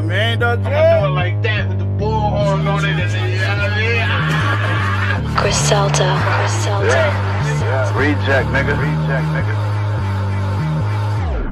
I mean, don't I'ma do it like that with the bullhorn on it and then, you know what I mean? Griselda, Griselda. Reject, nigga. Reject, nigga.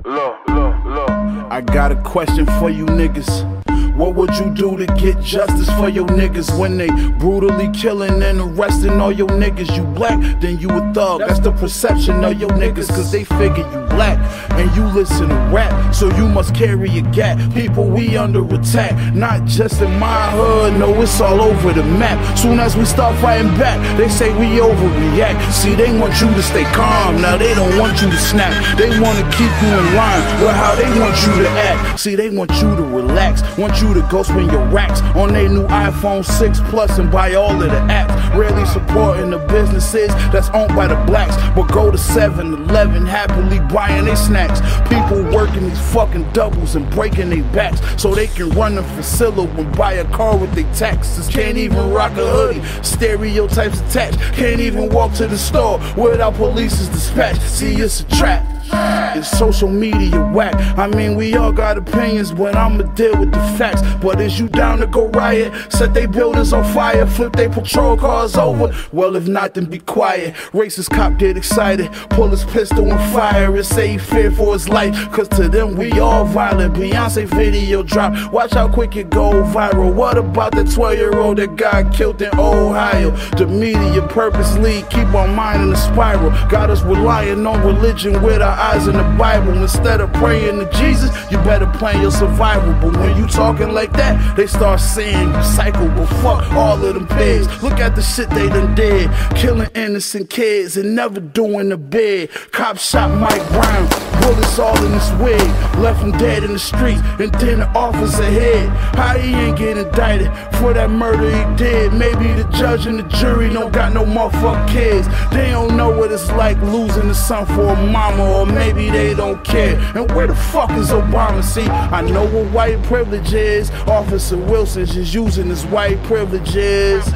Look, look, look. I got a question for you niggas. What would you do to get justice for your niggas when they brutally killing and arresting all your niggas? You black, then you a thug. That's the perception of your niggas, cause they figure you black and you listen to rap, so you must carry a gat. People, we under attack, not just in my hood, no, it's all over the map. Soon as we start fighting back, they say we overreact. See, they want you to stay calm, now they don't want you to snap. They wanna keep you in line with how they want you to act. See, they want you to relax, want you to go spend your racks on their new iPhone 6 Plus and buy all of the apps. Rarely supporting the businesses that's owned by the blacks, but go to 7 Eleven happily buying their snacks. People working these fucking doubles and breaking their backs so they can run the facility and buy a car with their taxes. Can't even rock a hoodie, stereotypes attached. Can't even walk to the store without police is dispatched. See, it's a trap. It's social media whack. I mean, we all got opinions, but I'ma deal with the facts. But is you down to go riot? Set they buildings on fire, flip they patrol cars over? Well, if not, then be quiet. Racist cop get excited, pull his pistol and fire and say he fear for his life. Cause to them, we all violent. Beyonce video drop, watch how quick it go viral. What about the 12 year old that got killed in Ohio? The media purposely keep our mind in a spiral. Got us relying on religion with our eyes in the Bible. Instead of praying to Jesus, you better plan your survival. But when you talking like that, they start saying you cycle. But fuck all of them pigs. Look at the shit they done did. Killing innocent kids and never doing a bid. Cop shot Mike Brown. Bullets all in his wig. Left him dead in the street. And then the officer hit. How he ain't get indicted for that murder he did? Maybe the judge and the jury don't got no motherfucking kids. They don't know what it's like losing a son for a mama, or maybe they don't care. And where the fuck is Obama? See, I know what white privilege is. Officer Wilson's just using his white privileges.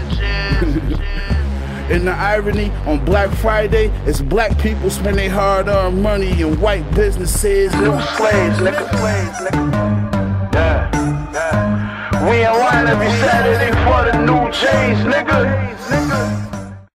And the irony on Black Friday is black people spend their hard earned money in white businesses. Little slaves, nigga. Yeah, yeah. We in line every Saturday for the new J's, nigga.